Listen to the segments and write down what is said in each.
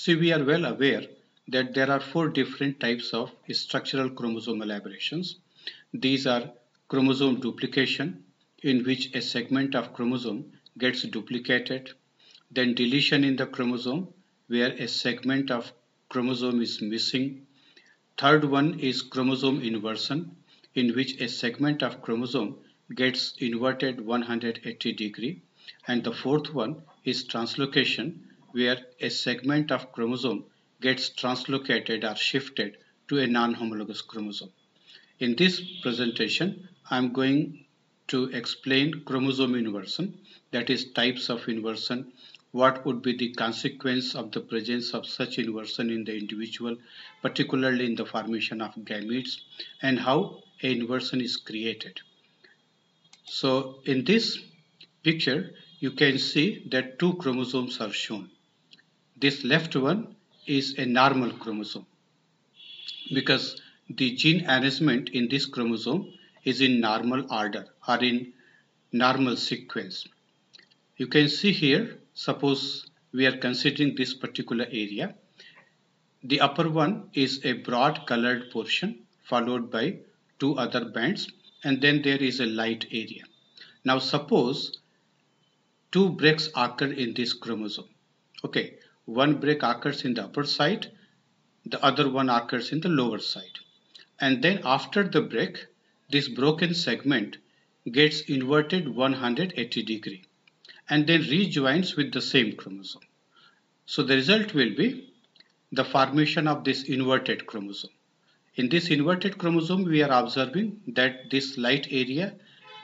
See, we are well aware that there are four different types of structural chromosomal aberrations. These are chromosome duplication, in which a segment of chromosome gets duplicated, then deletion in the chromosome, where a segment of chromosome is missing. Third one is chromosome inversion, in which a segment of chromosome gets inverted 180 degree. And the fourth one is translocation, where a segment of chromosome gets translocated or shifted to a non-homologous chromosome. In this presentation, I'm going to explain chromosome inversion, that is types of inversion, what would be the consequence of the presence of such inversion in the individual, particularly in the formation of gametes, and how a inversion is created. So in this picture, you can see that two chromosomes are shown. This left one is a normal chromosome because the gene arrangement in this chromosome is in normal order or in normal sequence. You can see here, suppose we are considering this particular area. The upper one is a broad colored portion followed by two other bands and then there is a light area. Now suppose two breaks occur in this chromosome. Okay, one break occurs in the upper side, the other one occurs in the lower side. And then after the break, this broken segment gets inverted 180 degree and then rejoins with the same chromosome. So the result will be the formation of this inverted chromosome. In this inverted chromosome, we are observing that this light area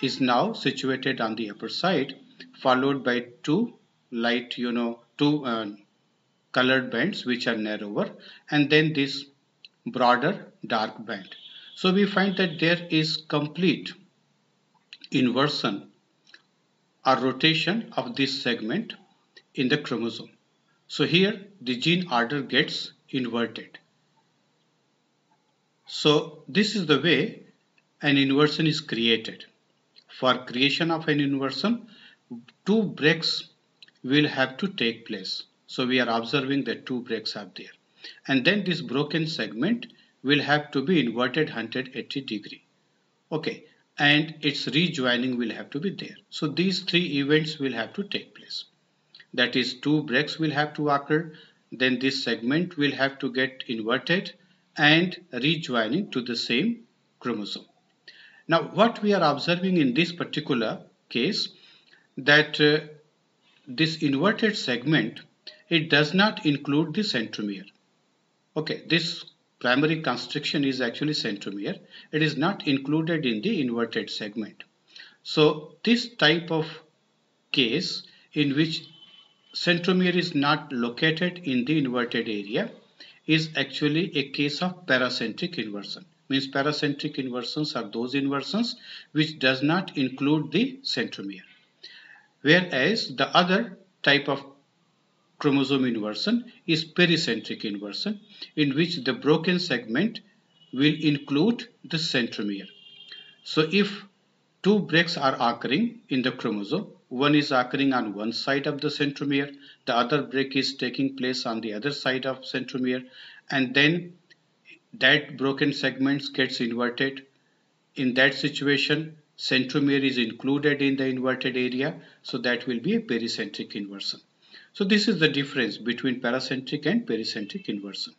is now situated on the upper side, followed by two light, you know, two uh, colored bands which are narrower, and then this broader dark band. So we find that there is complete inversion or rotation of this segment in the chromosome. So here the gene order gets inverted. So this is the way an inversion is created. For creation of an inversion, two breaks will have to take place. So we are observing that two breaks are there. And then this broken segment will have to be inverted 180 degree. Okay, and its rejoining will have to be there. So these three events will have to take place. That is two breaks will have to occur, then this segment will have to get inverted and rejoining to the same chromosome. Now what we are observing in this particular case that uh, this inverted segment it does not include the centromere. Okay, this primary constriction is actually centromere. It is not included in the inverted segment. So this type of case in which centromere is not located in the inverted area is actually a case of paracentric inversion. Means paracentric inversions are those inversions which does not include the centromere. Whereas the other type of chromosome inversion is pericentric inversion in which the broken segment will include the centromere. So if two breaks are occurring in the chromosome, one is occurring on one side of the centromere, the other break is taking place on the other side of centromere and then that broken segments gets inverted. In that situation, centromere is included in the inverted area, so that will be a pericentric inversion. So this is the difference between paracentric and pericentric inversion.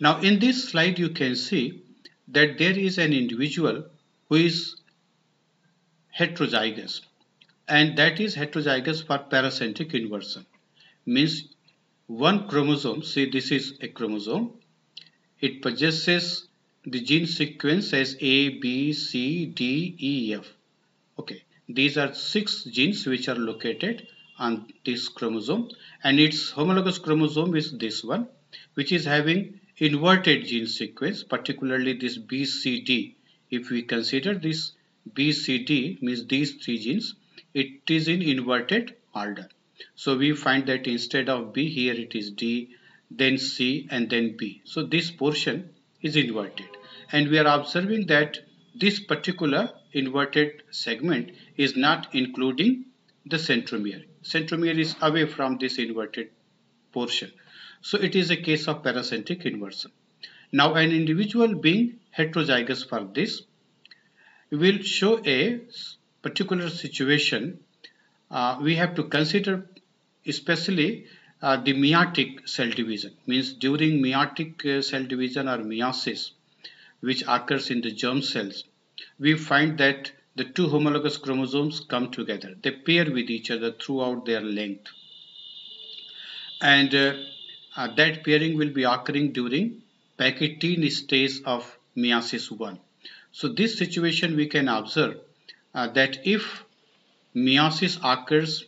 Now in this slide you can see that there is an individual who is heterozygous and that is heterozygous for paracentric inversion. Means one chromosome see this is a chromosome. It possesses the gene sequence as A B C D E F. Okay these are six genes which are located on this chromosome and its homologous chromosome is this one which is having inverted gene sequence particularly this BCD if we consider this BCD means these three genes, it is in inverted order. So we find that instead of B here it is D, then C and then B. So this portion is inverted and we are observing that this particular inverted segment is not including the centromere. Centromere is away from this inverted portion. So it is a case of paracentric inversion. Now an individual being heterozygous for this will show a particular situation. Uh, we have to consider especially uh, the meiotic cell division means during meiotic uh, cell division or meiosis which occurs in the germ cells we find that the two homologous chromosomes come together. They pair with each other throughout their length. And uh, uh, that pairing will be occurring during Pachytene stage of meiosis 1 so this situation we can observe uh, that if meiosis occurs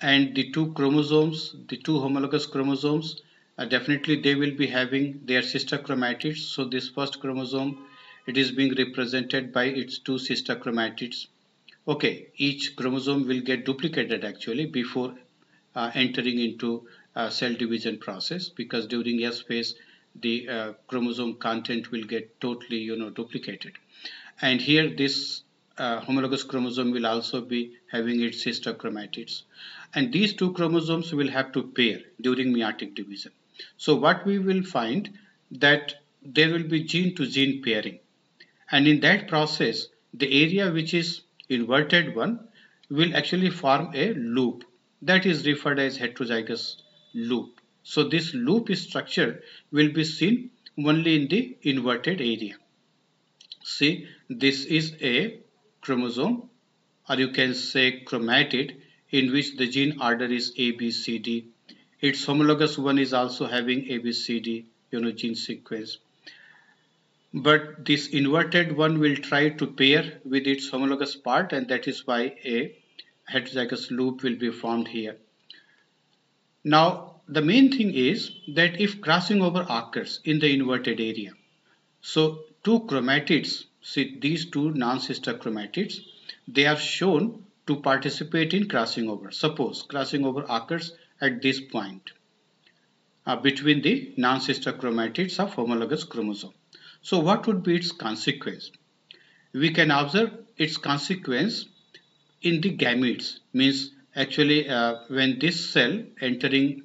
and the two chromosomes, the two homologous chromosomes, uh, definitely they will be having their sister chromatids. So this first chromosome, it is being represented by its two sister chromatids. Okay, each chromosome will get duplicated actually before uh, entering into cell division process because during S phase the uh, chromosome content will get totally you know duplicated and here this uh, homologous chromosome will also be having its sister chromatids and these two chromosomes will have to pair during meiotic division. So what we will find that there will be gene to gene pairing and in that process the area which is inverted one will actually form a loop that is referred as heterozygous loop. So this loop structure will be seen only in the inverted area. See this is a chromosome or you can say chromatid in which the gene order is ABCD. Its homologous one is also having ABCD, you know, gene sequence. But this inverted one will try to pair with its homologous part and that is why a heterozygous loop will be formed here. Now, the main thing is that if crossing over occurs in the inverted area, so two chromatids, see these two non-sister chromatids, they are shown to participate in crossing over. Suppose crossing over occurs at this point uh, between the non-sister chromatids of homologous chromosome. So what would be its consequence? We can observe its consequence in the gametes means actually uh, when this cell entering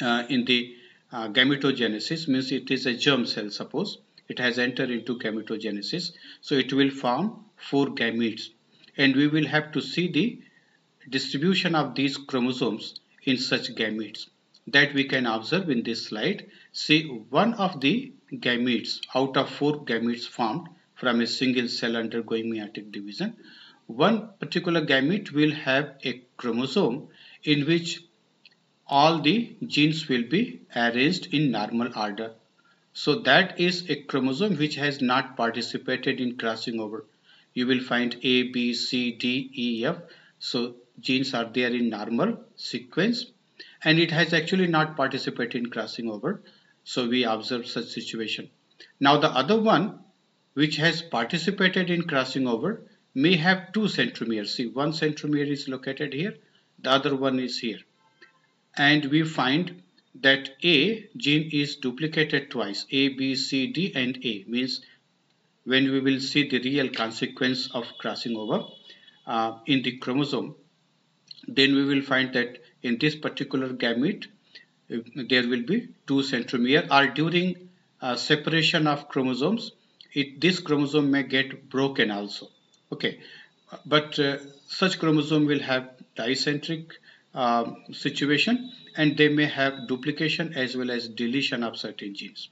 uh, in the uh, gametogenesis means it is a germ cell suppose it has entered into gametogenesis so it will form four gametes and we will have to see the distribution of these chromosomes in such gametes that we can observe in this slide. See one of the gametes out of four gametes formed from a single cell undergoing meiotic division. One particular gamete will have a chromosome in which all the genes will be arranged in normal order. So that is a chromosome which has not participated in crossing over you will find A, B, C, D, E, F. So genes are there in normal sequence and it has actually not participated in crossing over. So we observe such situation. Now the other one which has participated in crossing over may have two centromeres. See one centromere is located here, the other one is here. And we find that A gene is duplicated twice. A, B, C, D and A means when we will see the real consequence of crossing over uh, in the chromosome then we will find that in this particular gamete there will be two centromere or during uh, separation of chromosomes. It, this chromosome may get broken also. Okay. But uh, such chromosome will have dicentric um, situation and they may have duplication as well as deletion of certain genes.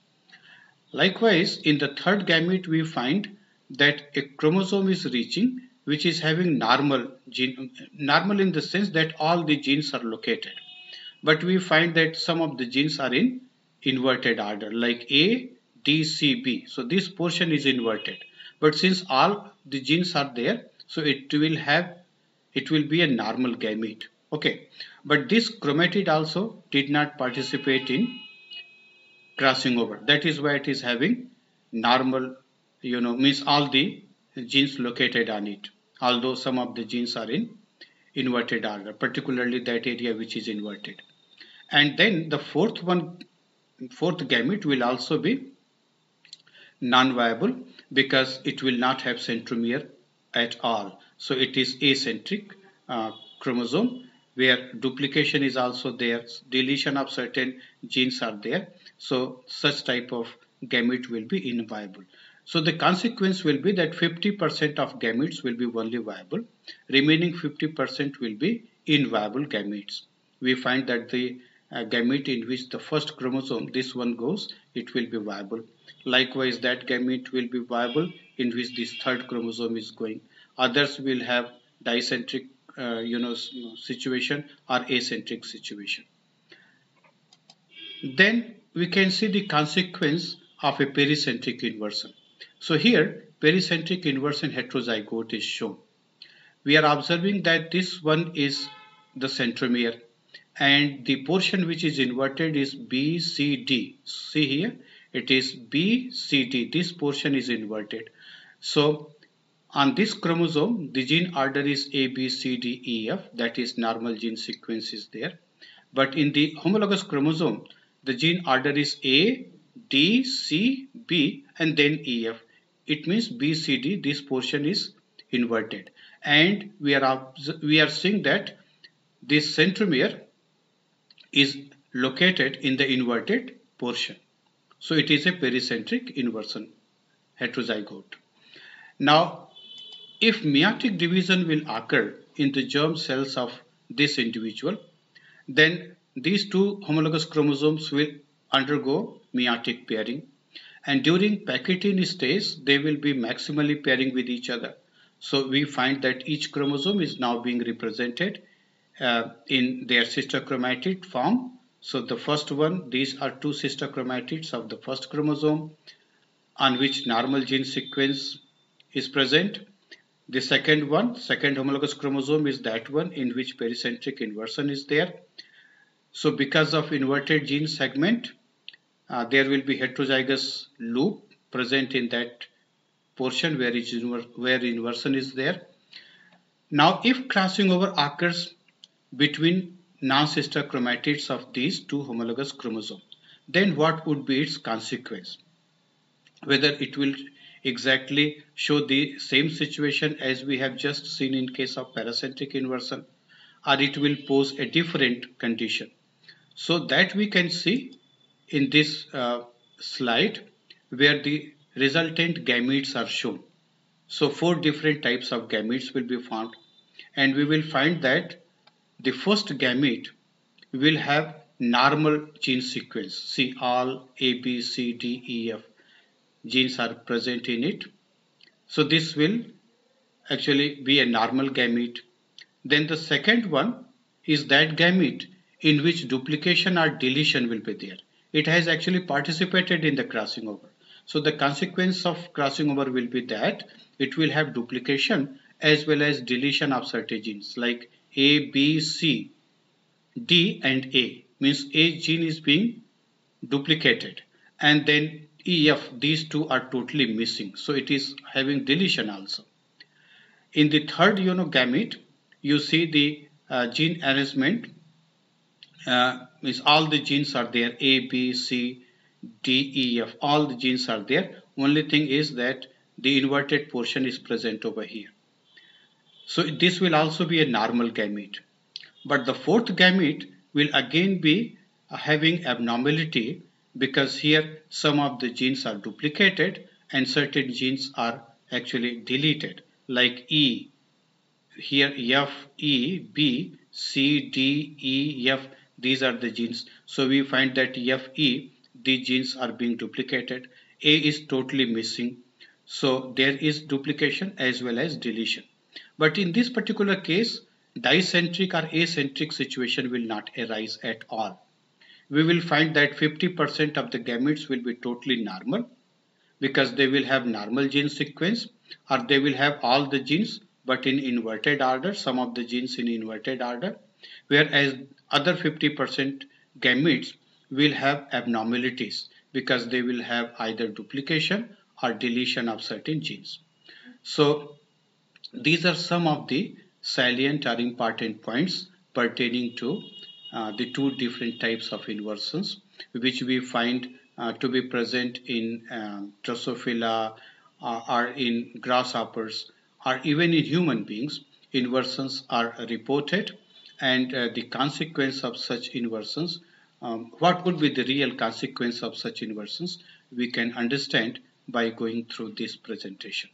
Likewise, in the third gamete, we find that a chromosome is reaching which is having normal gene, normal in the sense that all the genes are located. But we find that some of the genes are in inverted order like A, D, C, B. So this portion is inverted. But since all the genes are there, so it will have, it will be a normal gamete. Okay. But this chromatid also did not participate in crossing over that is why it is having normal you know means all the genes located on it although some of the genes are in inverted order particularly that area which is inverted and then the fourth one fourth gamete will also be non-viable because it will not have centromere at all so it is acentric uh, chromosome where duplication is also there, deletion of certain genes are there. So such type of gamete will be inviable. So the consequence will be that 50% of gametes will be only viable. Remaining 50% will be inviable gametes. We find that the uh, gamete in which the first chromosome, this one goes, it will be viable. Likewise, that gamete will be viable in which this third chromosome is going. Others will have dicentric uh, you know situation or acentric situation then we can see the consequence of a pericentric inversion so here pericentric inversion heterozygote is shown we are observing that this one is the centromere and the portion which is inverted is BCD see here it is BCD this portion is inverted so on this chromosome, the gene order is A, B, C, D, E, F, that is normal gene sequence is there. But in the homologous chromosome, the gene order is A, D, C, B, and then E, F. It means B, C, D, this portion is inverted. And we are, we are seeing that this centromere is located in the inverted portion. So it is a pericentric inversion heterozygote. Now if meiotic division will occur in the germ cells of this individual, then these two homologous chromosomes will undergo meiotic pairing and during Pachytene stage they will be maximally pairing with each other. So we find that each chromosome is now being represented uh, in their sister chromatid form. So the first one, these are two sister chromatids of the first chromosome on which normal gene sequence is present the second one, second homologous chromosome is that one in which pericentric inversion is there. So because of inverted gene segment, uh, there will be heterozygous loop present in that portion where, where inversion is there. Now if crossing over occurs between non-sister chromatids of these two homologous chromosomes, then what would be its consequence? Whether it will exactly show the same situation as we have just seen in case of paracentric inversion or it will pose a different condition. So that we can see in this uh, slide where the resultant gametes are shown. So four different types of gametes will be found and we will find that the first gamete will have normal gene sequence. See all A, B, C, D, E, F genes are present in it. So this will actually be a normal gamete. Then the second one is that gamete in which duplication or deletion will be there. It has actually participated in the crossing over. So the consequence of crossing over will be that it will have duplication as well as deletion of certain genes like A, B, C, D and A means A gene is being duplicated and then EF, these two are totally missing. So it is having deletion also. In the third gamete, you see the uh, gene arrangement uh, is all the genes are there A, B, C, D, E, F. All the genes are there. Only thing is that the inverted portion is present over here. So this will also be a normal gamete. But the fourth gamete will again be having abnormality because here some of the genes are duplicated and certain genes are actually deleted like E. Here F E B C D E F these are the genes. So we find that F E these genes are being duplicated. A is totally missing. So there is duplication as well as deletion but in this particular case dicentric or acentric situation will not arise at all we will find that 50% of the gametes will be totally normal because they will have normal gene sequence or they will have all the genes but in inverted order, some of the genes in inverted order, whereas other 50% gametes will have abnormalities because they will have either duplication or deletion of certain genes. So these are some of the salient or important points pertaining to uh, the two different types of inversions which we find uh, to be present in um, Drosophila uh, or in grasshoppers or even in human beings inversions are reported and uh, the consequence of such inversions, um, what would be the real consequence of such inversions, we can understand by going through this presentation.